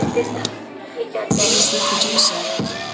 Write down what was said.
artista. Who's the producer?